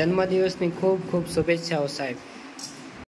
જન્મદિવસની ખૂબ ખૂબ શુભેચ્છાઓ સાહેબ.